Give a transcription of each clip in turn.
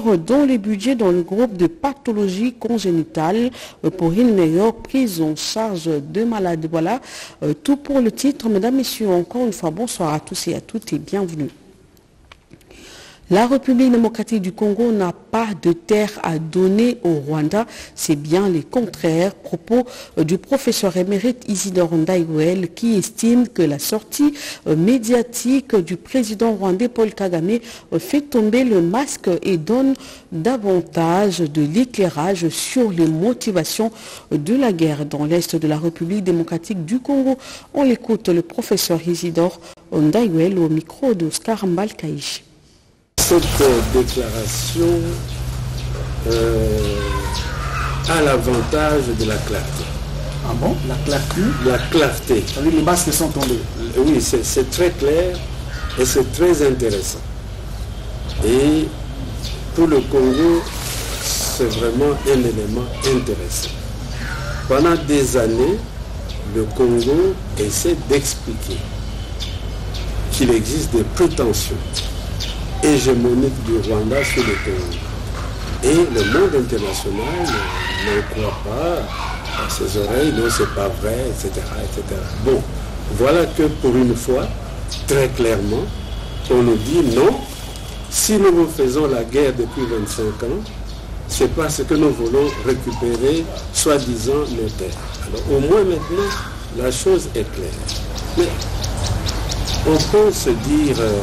dans les budgets dans le groupe de pathologie congénitale pour une meilleure prise en charge de malades. Voilà tout pour le titre. Mesdames, Messieurs, encore une fois, bonsoir à tous et à toutes et bienvenue. La République démocratique du Congo n'a pas de terre à donner au Rwanda. C'est bien les contraires. Propos du professeur émérite Isidore Ndaïwel qui estime que la sortie médiatique du président rwandais Paul Kagame fait tomber le masque et donne davantage de l'éclairage sur les motivations de la guerre dans l'Est de la République démocratique du Congo. On l'écoute le professeur Isidore Ndaïwel au micro d'Oscar Mbalkaïch. Cette déclaration euh, a l'avantage de la clarté. Ah bon? La clarté? La clarté. Les masques sont tombés. Oui, c'est très clair et c'est très intéressant. Et pour le Congo, c'est vraiment un élément intéressant. Pendant des années, le Congo essaie d'expliquer qu'il existe des prétentions hégémonique du Rwanda sur le Congo. Et le monde international ne croit pas à ses oreilles, non, c'est pas vrai, etc., etc. Bon, voilà que pour une fois, très clairement, on nous dit non, si nous vous faisons la guerre depuis 25 ans, c'est parce que nous voulons récupérer, soi-disant, nos terres. Alors au moins maintenant, la chose est claire. Mais on peut se dire, euh,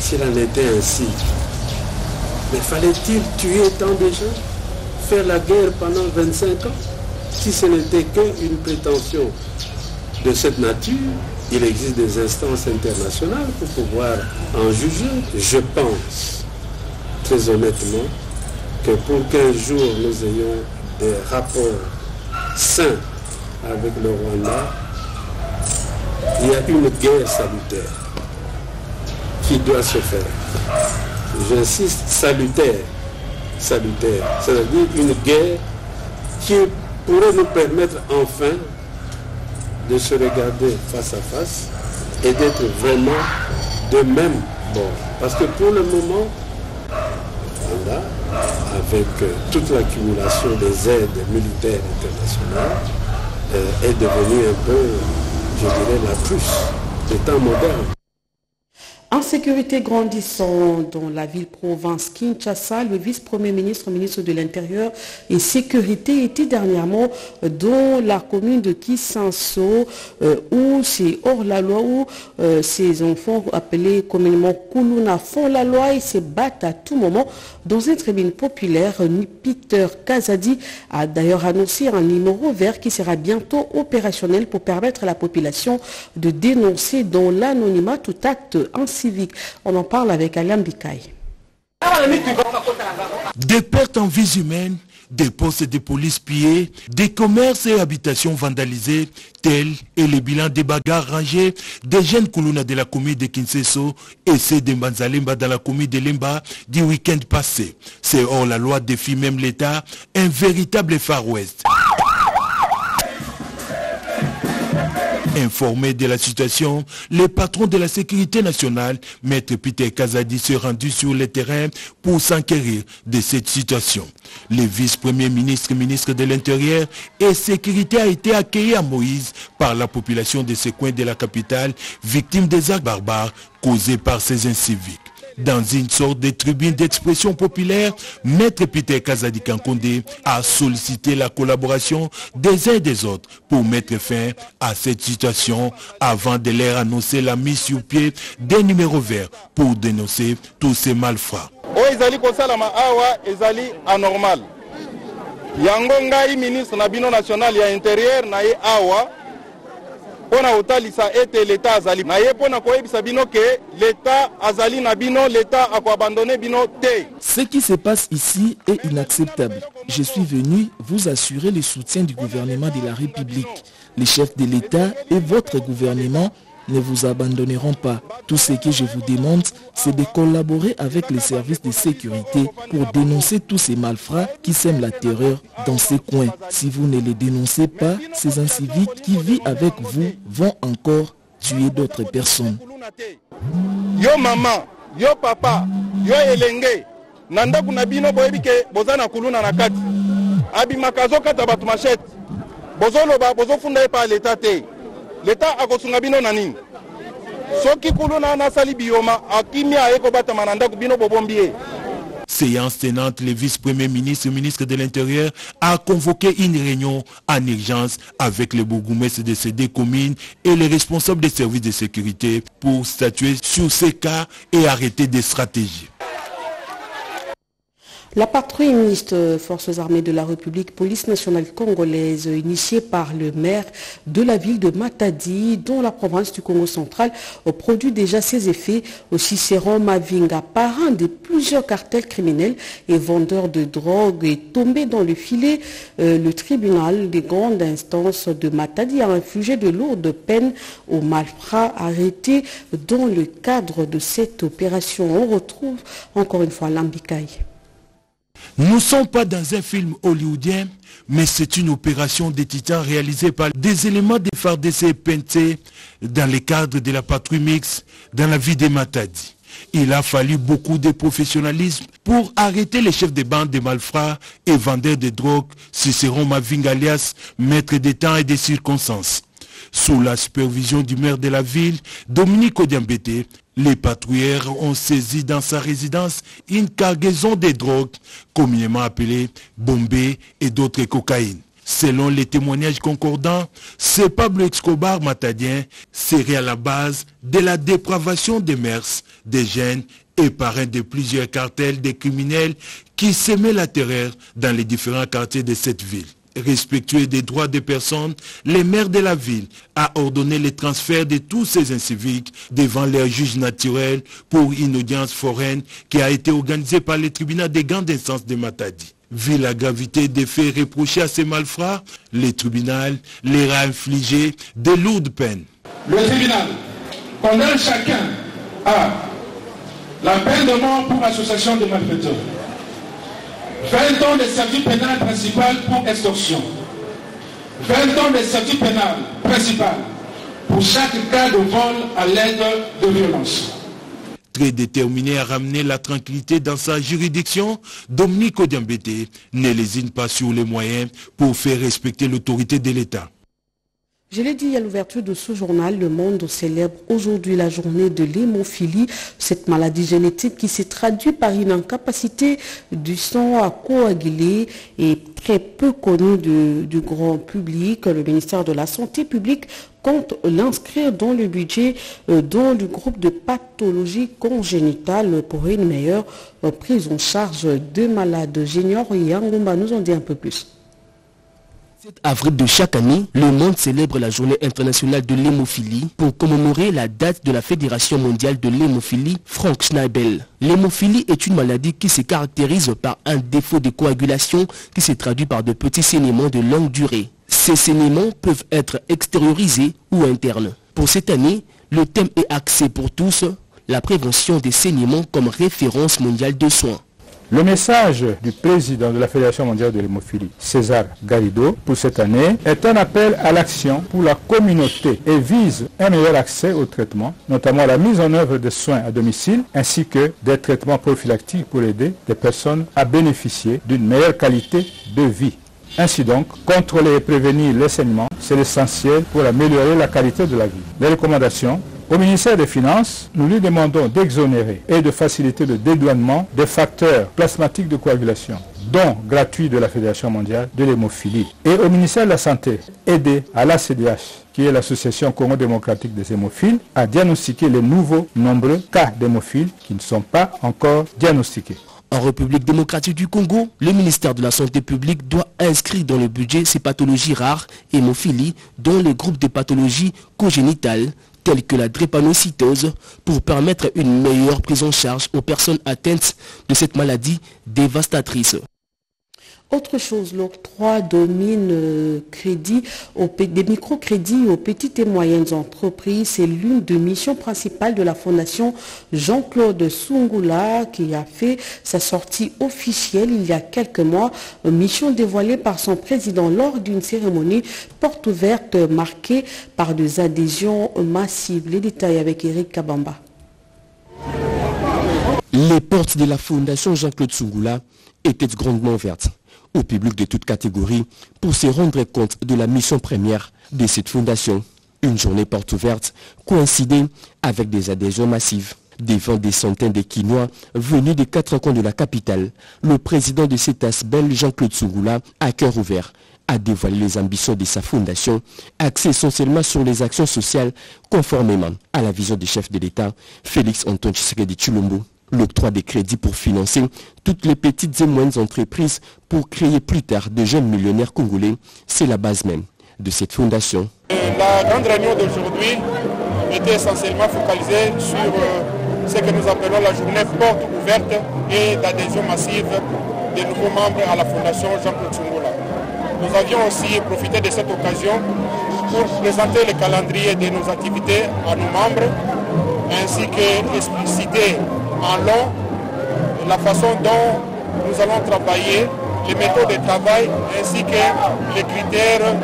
s'il en était ainsi. Mais fallait-il tuer tant de gens Faire la guerre pendant 25 ans? Si ce n'était qu'une prétention de cette nature, il existe des instances internationales pour pouvoir en juger. Je pense, très honnêtement, que pour qu'un jour nous ayons des rapports sains avec le Rwanda, il y a une guerre salutaire qui doit se faire. J'insiste, salutaire. Salutaire. C'est-à-dire une guerre qui pourrait nous permettre enfin de se regarder face à face et d'être vraiment de même bord. Parce que pour le moment, Rwanda, avec toute l'accumulation des aides militaires internationales, est devenu un peu, je dirais, la Prusse des temps modernes. Insécurité grandissant dans la ville-province Kinshasa, le vice-premier ministre, ministre de l'Intérieur et Sécurité était dernièrement dans la commune de Kisanso euh, où c'est hors la loi, où euh, ces enfants appelés communément Kuluna font la loi et se battent à tout moment dans une tribune populaire. Peter Kazadi a d'ailleurs annoncé un numéro vert qui sera bientôt opérationnel pour permettre à la population de dénoncer dans l'anonymat tout acte On en parle avec Alain Bikaï. Des pertes en vies humaines, des postes de police pillés, des commerces et habitations vandalisés, tels et les bilans des bagarres rangés des jeunes Kuluna de la commune de Kinseso et ceux de Mbanzalemba dans la commune de Lemba du week-end passé. C'est hors la loi défie même l'État, un véritable Far West. Informé de la situation, le patron de la sécurité nationale, Maître Peter Kazadi, s'est rendu sur le terrain pour s'enquérir de cette situation. Le vice-premier ministre, ministre de l'Intérieur et Sécurité a été accueilli à Moïse par la population de ce coin de la capitale, victime des actes barbares causés par ces inciviques dans une sorte de tribune d'expression populaire, Maître Peter Kazadi Kankonde a sollicité la collaboration des uns et des autres pour mettre fin à cette situation avant de leur annoncer la mise sur pied des numéros verts pour dénoncer tous ces malfrats. awa Ce qui se passe ici est inacceptable. Je suis venu vous assurer le soutien du gouvernement de la République. Les chefs de l'État et votre gouvernement ne vous abandonneront pas. Tout ce que je vous demande, c'est de collaborer avec les services de sécurité pour dénoncer tous ces malfrats qui sèment la terreur dans ces coins. Si vous ne les dénoncez pas, ces inciviques qui vivent avec vous vont encore tuer d'autres personnes. Séance tenante, le vice-premier ministre, ministre de l'Intérieur, a convoqué une réunion en urgence avec les bourgmestres de ces deux communes et les responsables des services de sécurité pour statuer sur ces cas et arrêter des stratégies. La patrouille mixte Forces armées de la République, police nationale congolaise, initiée par le maire de la ville de Matadi, dont la province du Congo central, produit déjà ses effets au Cicéron Mavinga, parrain de plusieurs cartels criminels et vendeurs de drogue, est tombé dans le filet. Euh, le tribunal des grandes instances de Matadi a infligé de lourdes peines aux malfrats arrêtés dans le cadre de cette opération. On retrouve encore une fois l'Ambikaï. Nous ne sommes pas dans un film hollywoodien, mais c'est une opération des titans réalisée par des éléments des FARDC PNT dans le cadre de la patrouille mixte dans la vie des Matadi. Il a fallu beaucoup de professionnalisme pour arrêter les chefs de bande des malfrats et vendeurs de drogue, Cicéron Maving alias maître des temps et des circonstances. Sous la supervision du maire de la ville, Dominique Odiambete, les patrouilleurs ont saisi dans sa résidence une cargaison de drogues, communément appelée bombée et d'autres cocaïnes. Selon les témoignages concordants, ce Pablo Escobar matadien serait à la base de la dépravation des mers, des jeunes et parrain de plusieurs cartels des criminels qui semaient la terreur dans les différents quartiers de cette ville respectueux des droits des personnes, le maire de la ville a ordonné le transfert de tous ces inciviques devant leur juge naturel pour une audience foraine qui a été organisée par le tribunal des grandes instances de Matadi. Vu la gravité des faits reprochés à ces malfrats, le tribunal leur a infligé de lourdes peines. Le tribunal condamne chacun à la peine de mort pour association de malfaiteurs. 20 ans de service pénal principal pour extorsion. 20 ans de service pénal principal pour chaque cas de vol à l'aide de violence. Très déterminé à ramener la tranquillité dans sa juridiction, Dominique Odiambete ne lésine pas sur les moyens pour faire respecter l'autorité de l'État. Je l'ai dit à l'ouverture de ce journal, le monde célèbre aujourd'hui la journée de l'hémophilie, cette maladie génétique qui s'est traduite par une incapacité du sang à coaguler et très peu connue du grand public. Le ministère de la Santé publique compte l'inscrire dans le budget euh, dans le groupe de pathologie congénitale pour une meilleure euh, prise en charge de malades. Junior Yangomba nous en dit un peu plus. 7 avril de chaque année, le monde célèbre la journée internationale de l'hémophilie pour commémorer la date de la Fédération mondiale de l'hémophilie, Frank Schneibel. L'hémophilie est une maladie qui se caractérise par un défaut de coagulation qui se traduit par de petits saignements de longue durée. Ces saignements peuvent être extériorisés ou internes. Pour cette année, le thème est axé pour tous, la prévention des saignements comme référence mondiale de soins. Le message du président de la Fédération mondiale de l'hémophilie, César Garrido, pour cette année, est un appel à l'action pour la communauté et vise un meilleur accès au traitement, notamment la mise en œuvre de soins à domicile, ainsi que des traitements prophylactiques pour aider des personnes à bénéficier d'une meilleure qualité de vie. Ainsi donc, contrôler et prévenir les saignements, c'est l'essentiel pour améliorer la qualité de la vie. Les recommandations au ministère des Finances, nous lui demandons d'exonérer et de faciliter le dédouanement des facteurs plasmatiques de coagulation, dont gratuit de la Fédération mondiale de l'hémophilie. Et au ministère de la Santé, aider à l'ACDH, qui est l'Association Congo démocratique des hémophiles, à diagnostiquer les nouveaux nombreux cas d'hémophiles qui ne sont pas encore diagnostiqués. En République démocratique du Congo, le ministère de la Santé publique doit inscrire dans le budget ces pathologies rares, hémophilie, dont les groupes de pathologies congénitales telles que la drépanocytose pour permettre une meilleure prise en charge aux personnes atteintes de cette maladie dévastatrice. Autre chose, l'octroi de mine euh, crédit aux pe- des microcrédits aux petites et moyennes entreprises, c'est l'une des missions principales de la Fondation Jean-Claude Sungula qui a fait sa sortie officielle il y a quelques mois, mission dévoilée par son président lors d'une cérémonie porte ouverte marquée par des adhésions massives. Les détails avec Eric Kabamba. Les portes de la fondation Jean-Claude Sungula étaient grandement ouvertes au public de toutes catégories pour se rendre compte de la mission première de cette fondation. Une journée porte ouverte coïncidait avec des adhésions massives. Devant des centaines de Quinois venus des quatre coins de la capitale, le président de CETAS belge Jean-Claude Sungula, à cœur ouvert, a dévoilé les ambitions de sa fondation, axée essentiellement sur les actions sociales conformément à la vision du chef de l'État, Félix Antoine Tshisekedi Chulombo. L'octroi des crédits pour financer toutes les petites et moyennes entreprises pour créer plus tard de jeunes millionnaires congolais, c'est la base même de cette fondation. La grande réunion d'aujourd'hui était essentiellement focalisée sur euh, ce que nous appelons la journée porte ouverte et d'adhésion massive des nouveaux membres à la fondation Jean-Claude Tsungula. Nous avions aussi profité de cette occasion pour présenter le calendrier de nos activités à nos membres, ainsi qu'expliciter en long la façon dont nous allons travailler, les méthodes de travail, ainsi que les critères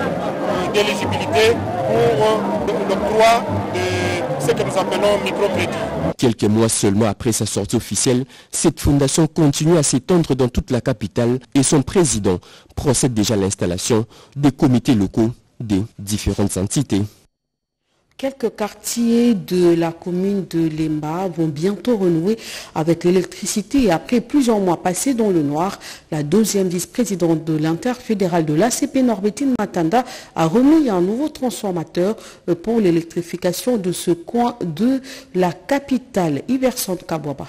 d'éligibilité pour l'octroi de ce que nous appelons microcrédit. Quelques mois seulement après sa sortie officielle, cette fondation continue à s'étendre dans toute la capitale et son président procède déjà à l'installation des comités locaux des différentes entités. Quelques quartiers de la commune de Lemba vont bientôt renouer avec l'électricité et après plusieurs mois passés dans le noir, la deuxième vice-présidente de l'interfédéral de l'ACP Norbetine Matanda a remis un nouveau transformateur pour l'électrification de ce coin de la capitale, Iverson Kabwaba.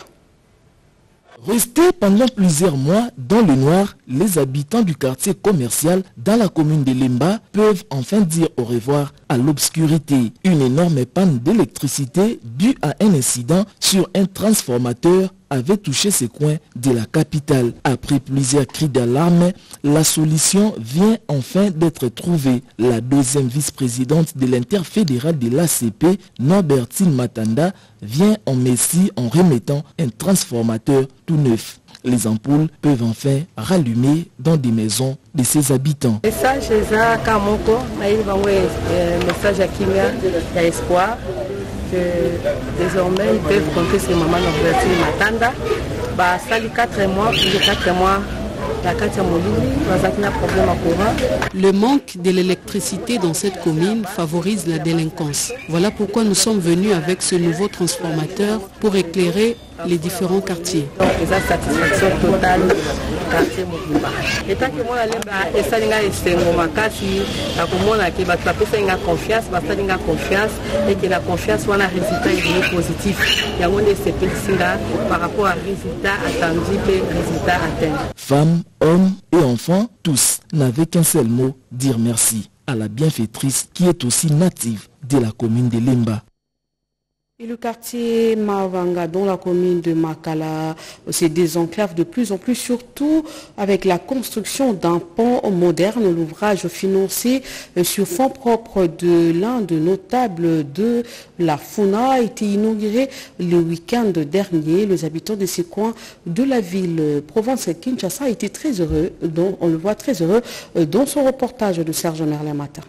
Restés pendant plusieurs mois dans le noir, les habitants du quartier commercial dans la commune de Lemba peuvent enfin dire au revoir à l'obscurité. Une énorme panne d'électricité due à un incident sur un transformateur avait touché ces coins de la capitale. Après plusieurs cris d'alarme, la solution vient enfin d'être trouvée. La deuxième vice-présidente de l'interfédéral de l'ACP, Norbertine Matanda, vient en Messie en remettant un transformateur tout neuf. Les ampoules peuvent enfin rallumer dans des maisons de ses habitants. Message message à Kimia, il y a espoir que désormais ils peuvent compter sur maman Norbertine Matanda. Ça 4 mois, plus de 4 mois, le manque de l'électricité dans cette commune favorise la délinquance. Voilà pourquoi nous sommes venus avec ce nouveau transformateur pour éclairer les différents quartiers. Femmes, hommes et enfants, tous n'avaient qu'un seul mot, dire merci à la bienfaitrice qui est aussi native de la commune de Limba. Le quartier Mavanga, dont la commune de Makala se désenclave de plus en plus, surtout avec la construction d'un pont moderne, l'ouvrage financé sur fonds propres de l'un de notables de la FUNA a été inauguré le week-end dernier. Les habitants de ces coins de la ville Provence Kinshasa étaient très heureux, dont on le voit très heureux dans son reportage de Serge Merlin Matin.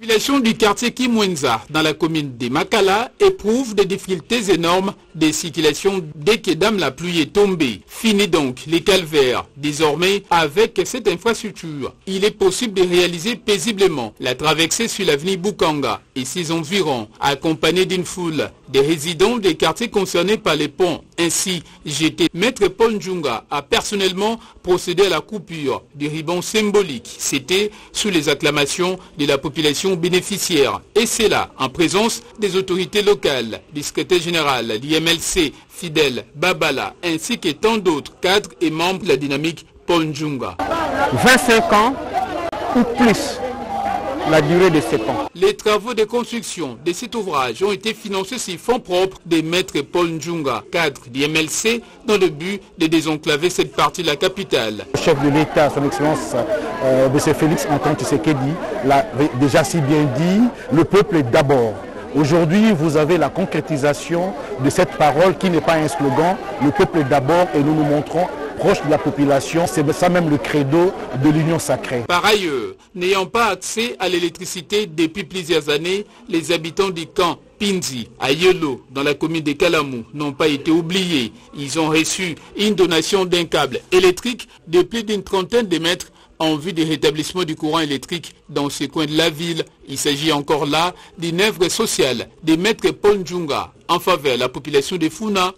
La population du quartier Kimwenza, dans la commune de Makala, éprouve des difficultés énormes de circulation dès que dame la pluie est tombée. Fini donc les calvaires. Désormais, avec cette infrastructure, il est possible de réaliser paisiblement la traversée sur l'avenue Bukanga et ses environs, accompagné d'une foule des résidents des quartiers concernés par les ponts. Ainsi, j'étais Maître Paul Njunga a personnellement procédé à la coupure du ruban symbolique. C'était sous les acclamations de la population bénéficiaire. Et c'est là, en présence des autorités locales, du secrétaire général, l'IMLC, Fidel Babala, ainsi que tant d'autres cadres et membres de la dynamique Paul Njunga. 25 ans ou plus la durée de ces ponts. Les travaux de construction de cet ouvrage ont été financés sur fonds propres des maîtres Paul Njunga, cadre du MLC, dans le but de désenclaver cette partie de la capitale. Le chef de l'État, son Excellence euh, M. Félix Antoine Tshisekedi, l'a déjà si bien dit, le peuple est d'abord. Aujourd'hui, vous avez la concrétisation de cette parole qui n'est pas un slogan, le peuple est d'abord et nous nous montrons proche de la population. C'est ça même le credo de l'Union sacrée. Par ailleurs, n'ayant pas accès à l'électricité depuis plusieurs années, les habitants du camp Pinzi, à Yelo, dans la commune de Kalamou, n'ont pas été oubliés. Ils ont reçu une donation d'un câble électrique de plus d'une trentaine de mètres en vue du rétablissement du courant électrique dans ce coin de la ville. Il s'agit encore là d'une œuvre sociale de Maître Paul Njunga en faveur de la population de Funa.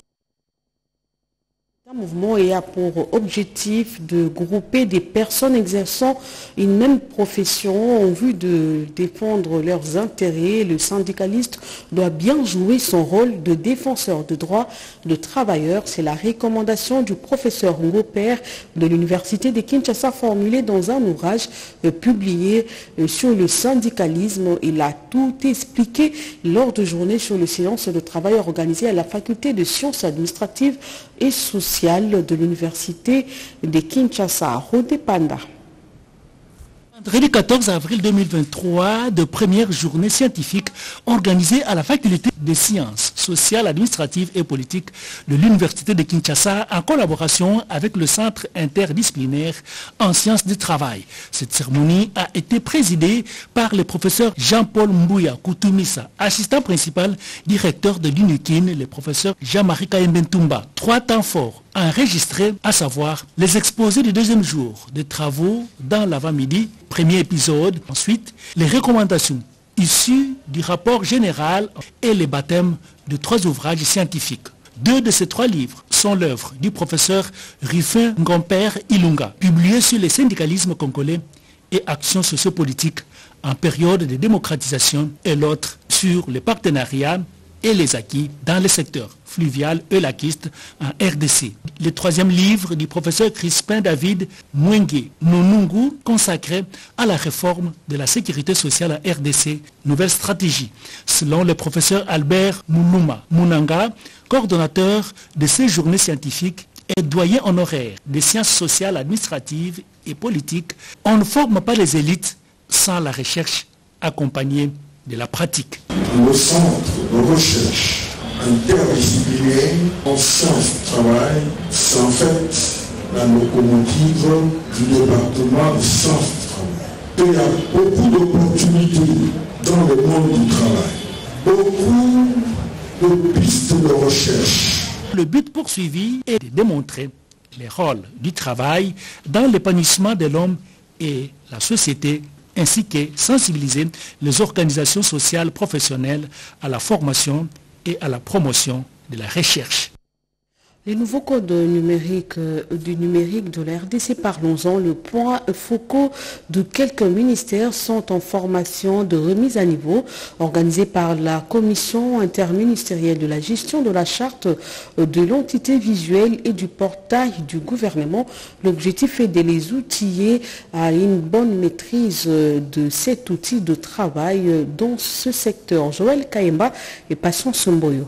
Un mouvement a pour objectif de grouper des personnes exerçant une même profession en vue de défendre leurs intérêts. Le syndicaliste doit bien jouer son rôle de défenseur de droits de travailleurs. C'est la recommandation du professeur Ngoper de l'Université de Kinshasa formulée dans un ouvrage euh, publié euh, sur le syndicalisme. Il a tout expliqué lors de journées sur le silence de travail organisé à la faculté de sciences administratives et sociales de l'université de Kinshasa, Rodé Panda. Vendredi 14 avril 2023, de première journée scientifique organisée à la faculté des sciences sociales, administratives et politiques de l'université de Kinshasa en collaboration avec le centre interdisciplinaire en sciences du travail. Cette cérémonie a été présidée par le professeur Jean-Paul Mbouya Koutoumissa, assistant principal directeur de l'UNIKIN, le professeur Jean-Marie Kaembentumba. Trois temps forts enregistrés, à savoir les exposés du deuxième jour des travaux dans l'avant-midi, premier épisode, ensuite les recommandations issues du rapport général et les baptêmes de trois ouvrages scientifiques. Deux de ces trois livres sont l'œuvre du professeur Ruffin Ngomper Ilunga, publié sur le syndicalisme congolais et actions sociopolitiques en période de démocratisation, et l'autre sur les partenariats et les acquis dans le secteur fluvial et laquiste en RDC. Le troisième livre du professeur Crispin David Mwenge Nonungu consacré à la réforme de la sécurité sociale en RDC, nouvelle stratégie. Selon le professeur Albert Mounuma Mounanga, coordonnateur de ces journées scientifiques et doyen honoraire des sciences sociales, administratives et politiques, on ne forme pas les élites sans la recherche accompagnée de la pratique. Le centre de recherche interdisciplinaire en sciences du travail, c'est en fait la locomotive du département des sciences du travail. Il y a beaucoup d'opportunités dans le monde du travail, beaucoup de pistes de recherche. Le but poursuivi est de démontrer les rôles du travail dans l'épanouissement de l'homme et la société ainsi que sensibiliser les organisations sociales professionnelles à la formation et à la promotion de la recherche. Les nouveaux codes numériques euh, du numérique de la RDC, parlons-en. Le point focaux de quelques ministères sont en formation de remise à niveau organisée par la commission interministérielle de la gestion de la charte euh, de l'entité visuelle et du portail du gouvernement. L'objectif est de les outiller à une bonne maîtrise euh, de cet outil de travail dans ce secteur. Joël Kaemba et Passion Somboyo.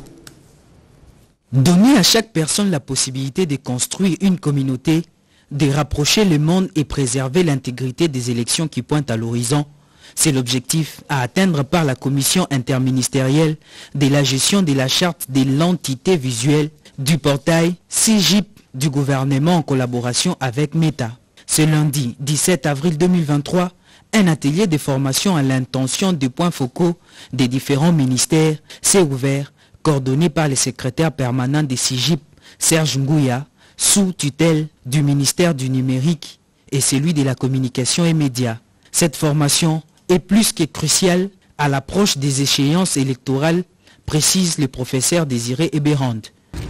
Donner à chaque personne la possibilité de construire une communauté, de rapprocher le monde et préserver l'intégrité des élections qui pointent à l'horizon, c'est l'objectif à atteindre par la commission interministérielle de la gestion de la charte de l'entité visuelle du portail CIGIP du gouvernement en collaboration avec Meta. Ce lundi 17 avril 2023, un atelier de formation à l'intention des points focaux des différents ministères s'est ouvert coordonné par le secrétaire permanent des CIGIP, Serge Ngouya, sous tutelle du ministère du numérique et celui de la communication et médias. Cette formation est plus que cruciale à l'approche des échéances électorales, précise le professeur Désiré Eberand.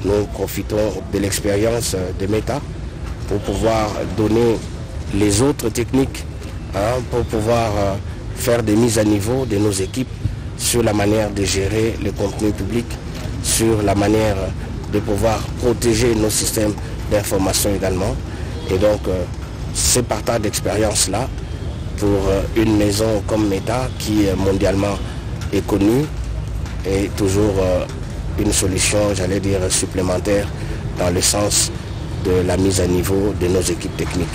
Nous profitons de l'expérience de Meta pour pouvoir donner les autres techniques, hein, pour pouvoir euh, faire des mises à niveau de nos équipes sur la manière de gérer le contenu public, sur la manière de pouvoir protéger nos systèmes d'information également. Et donc, euh, ces partage d'expérience-là, pour euh, une maison comme Meta, qui mondialement est connue, est toujours euh, une solution, j'allais dire, supplémentaire dans le sens de la mise à niveau de nos équipes techniques.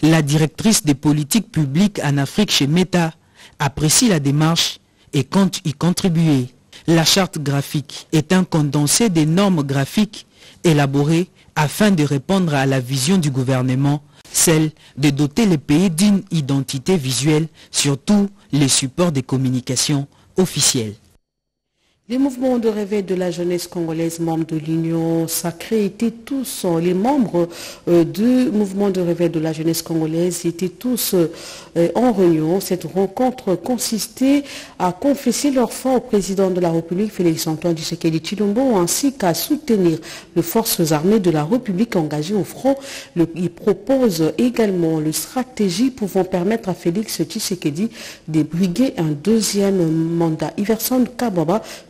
La directrice des politiques publiques en Afrique chez Meta apprécie la démarche et compte y contribuer. La charte graphique est un condensé des normes graphiques élaborées afin de répondre à la vision du gouvernement, celle de doter les pays d'une identité visuelle sur tous les supports de communication officiels. Les mouvements de réveil de la jeunesse congolaise, membres de l'Union sacrée, étaient tous, euh, les membres euh, du mouvement de réveil de la jeunesse congolaise étaient tous euh, en réunion. Cette rencontre consistait à confesser leur foi au président de la République, Félix-Antoine Tshisekedi Chilombo, ainsi qu'à soutenir les forces armées de la République engagées au front. Le, il propose également une stratégie pouvant permettre à Félix Tshisekedi de briguer un deuxième mandat. Iverson Kababa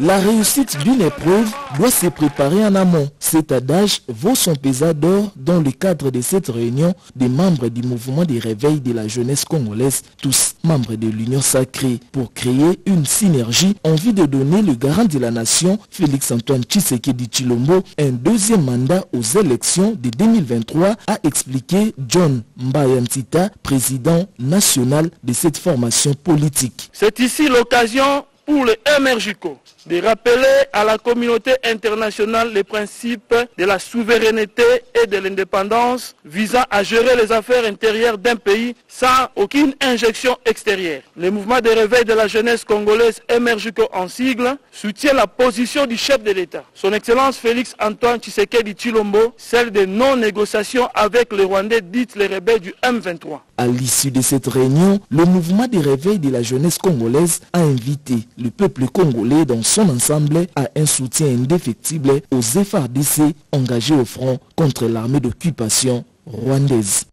La réussite d'une épreuve doit se préparer en amont. Cet adage vaut son pesant d'or dans le cadre de cette réunion des membres du mouvement des réveils de la jeunesse congolaise, tous membres de l'Union sacrée, pour créer une synergie en vue de donner le garant de la nation, Félix-Antoine Tshisekedi Chilombo, un deuxième mandat aux élections de 2023, a expliqué John Mbayantita, président national de cette formation politique. C'est ici l'occasion pour le MRJCO de rappeler à la communauté internationale les principes de la souveraineté et de l'indépendance visant à gérer les affaires intérieures d'un pays sans aucune injection extérieure. Le mouvement de réveil de la jeunesse congolaise MRJCO en sigle soutient la position du chef de l'État, son Excellence Félix Antoine Tshisekedi Chilombo, celle de non-négociation avec les Rwandais dites les rebelles du M23. À l'issue de cette réunion, le mouvement des réveils de la jeunesse congolaise a invité le peuple congolais dans son ensemble à un soutien indéfectible aux FRDC engagés au front contre l'armée d'occupation rwandaise.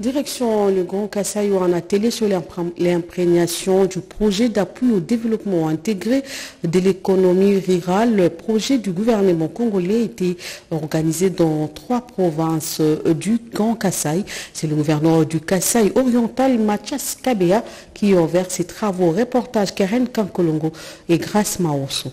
Direction le Grand Kassai un atelier sur l'imprégnation du projet d'appui au développement intégré de l'économie rurale. Le projet du gouvernement congolais a été organisé dans trois provinces du Grand Kassai. C'est le gouverneur du Kassai oriental, Mathias Kabea, qui a ouvert ses travaux. Reportage Karen Kankolongo et Grace Maoso.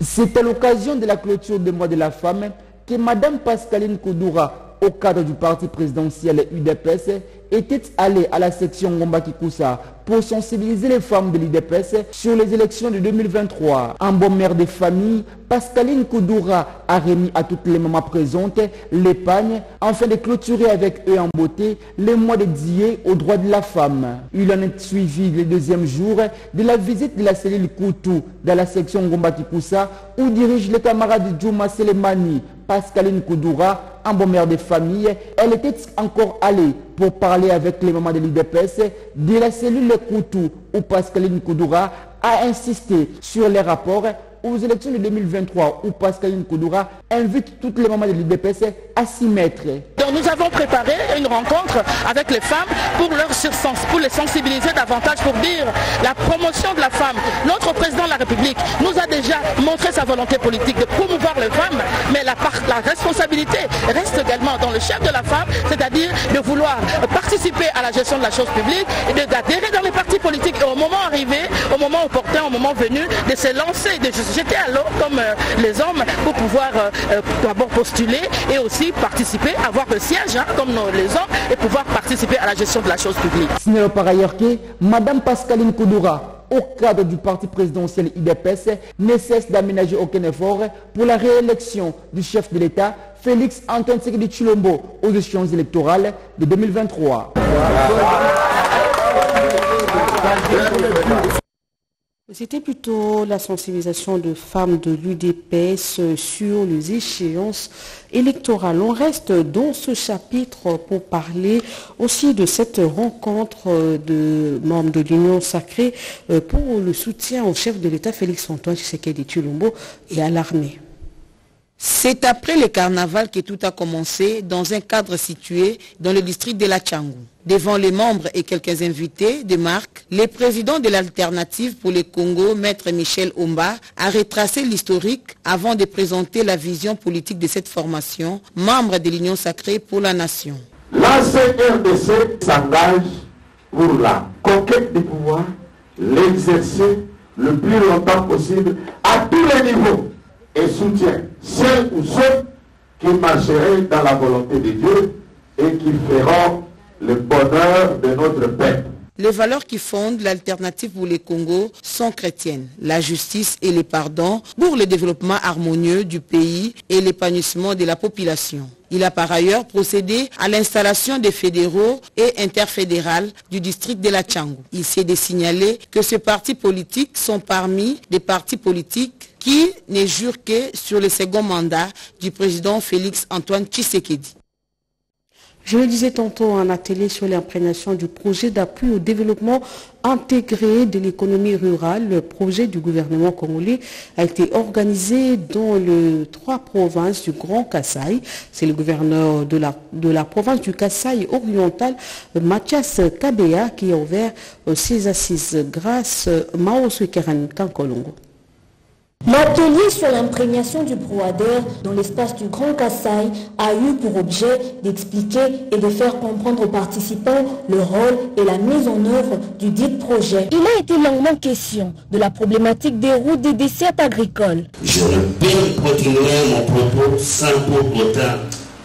C'est à l'occasion de la clôture des mois de la femme que Mme Pascaline Koudoura au cadre du parti présidentiel UDPS était allé à la section Ngomba Kikusa pour sensibiliser les femmes de l'UDPS sur les élections de 2023. Un bon mère de famille, Pascaline Koudoura a remis à toutes les mamans présentes l'épargne afin de clôturer avec eux en beauté les mois dédiés aux droits de la femme. Il en est suivi le deuxième jour de la visite de la cellule Koutou dans la section Ngomba Kikusa où dirige le camarade Djouma Selemani Pascaline Koudoura, un bon mère de famille, elle était encore allée pour parler avec les mamans de l'IDPS de la cellule Koutou où Pascaline Koudoura a insisté sur les rapports aux élections de 2023 où Pascaline Koudoura invite toutes les mamans de l'IDPS à s'y mettre. Donc nous avons préparé une rencontre avec les femmes pour, leur sens, pour les sensibiliser davantage, pour dire la promotion de la femme. Notre président de la République nous a déjà montré sa volonté politique de promouvoir les femmes, mais la, responsabilité reste également dans le chef de la femme, c'est-à-dire de vouloir participer à la gestion de la chose publique et d'adhérer dans les partis politiques et au moment arrivé, au moment opportun, au moment venu, de se lancer, de à l'eau comme euh, les hommes pour pouvoir euh, euh, d'abord postuler et aussi participer, avoir le siège hein, comme les hommes et pouvoir participer à la gestion de la chose publique. Signalons par ailleurs que Mme Pascaline Koudoura au cadre du parti présidentiel IDPS ne cesse d'aménager aucun effort pour la réélection du chef de l'État, Félix Antoine Tshisekedi Chilombo, aux échéances électorales de 2023. C'était plutôt la sensibilisation de femmes de l'UDPS sur les échéances électorales. On reste dans ce chapitre pour parler aussi de cette rencontre de membres de l'Union sacrée pour le soutien au chef de l'État Félix-Antoine Tshisekedi Chilombo et à l'armée. C'est après le carnaval que tout a commencé dans un cadre situé dans le district de la Tchangou. Devant les membres et quelques invités de marque, le président de l'Alternative pour le Congo, Maître Michel Omba, a retracé l'historique avant de présenter la vision politique de cette formation, membre de l'Union sacrée pour la nation. La CRDC s'engage pour la conquête du pouvoir, l'exercer le plus longtemps possible à tous les niveaux et soutient ceux ou ceux qui marcheraient dans la volonté de Dieu et qui feront le bonheur de notre peuple. Les valeurs qui fondent l'alternative pour les Congo sont chrétiennes, la justice et le pardon pour le développement harmonieux du pays et l'épanouissement de la population. Il a par ailleurs procédé à l'installation des fédéraux et interfédérales du district de la Tchangou. Il s'est de signaler que ces partis politiques sont parmi des partis politiques qui ne jurent que sur le second mandat du président Félix Antoine Tshisekedi. Je le disais tantôt en atelier sur l'imprégnation du projet d'appui au développement intégré de l'économie rurale. Le projet du gouvernement congolais a été organisé dans les trois provinces du Grand Kassai. C'est le gouverneur de la, province du Kassai oriental, Mathias Kabea, qui a ouvert ses assises grâce à Mao Sukeran Kankolongo. L'atelier sur l'imprégnation du Proader dans l'espace du Grand Kassai a eu pour objet d'expliquer et de faire comprendre aux participants le rôle et la mise en œuvre du dit projet. Il a été longuement question de la problématique des routes des dessertes agricoles. Je ne peux continuer mon propos sans pour autant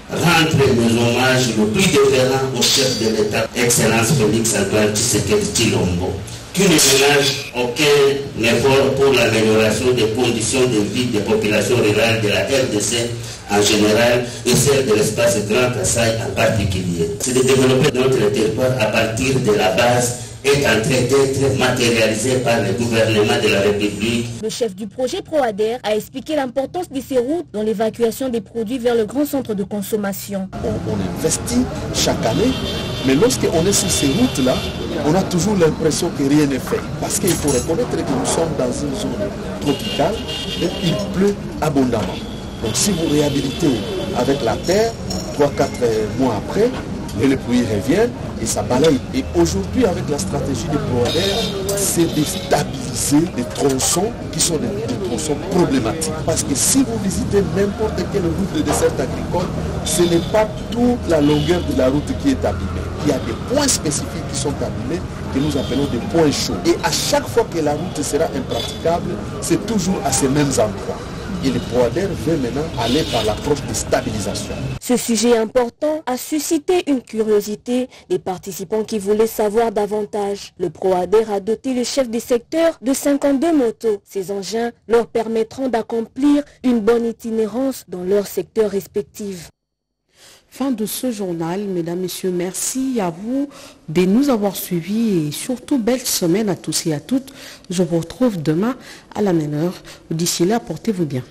rendre mes hommages le plus déférent au chef de l'État, Excellence Félix Antoine Tshisekedi Chilombo qui ne ménage aucun effort pour l'amélioration des conditions de vie des populations rurales de la RDC en général et celle de l'espace Grand Kassai en particulier. C'est de développer notre territoire à partir de la base est en train d'être matérialisé par le gouvernement de la République. Le chef du projet ProAder a expliqué l'importance de ces routes dans l'évacuation des produits vers le grand centre de consommation. On, on investit chaque année, mais lorsqu'on est sur ces routes-là, on a toujours l'impression que rien n'est fait. Parce qu'il faut reconnaître que nous sommes dans une zone tropicale et il pleut abondamment. Donc si vous réhabilitez avec la terre, 3-4 mois après, et les pluies reviennent et ça balaye. Et aujourd'hui, avec la stratégie de ProAder, c'est de stabiliser les tronçons qui sont des, des, tronçons problématiques. Parce que si vous visitez n'importe quelle route de dessert agricole, ce n'est pas toute la longueur de la route qui est abîmée. Il y a des points spécifiques qui sont abîmés que nous appelons des points chauds. Et à chaque fois que la route sera impraticable, c'est toujours à ces mêmes endroits. Et le ProAder veut maintenant aller par l'approche de stabilisation. Ce sujet important a suscité une curiosité des participants qui voulaient savoir davantage. Le ProAder a doté le chef des secteurs de 52 motos. Ces engins leur permettront d'accomplir une bonne itinérance dans leurs secteurs respectifs. De ce journal, mesdames, messieurs, merci à vous de nous avoir suivis et surtout belle semaine à tous et à toutes. Je vous retrouve demain à la même heure. D'ici là, portez-vous bien.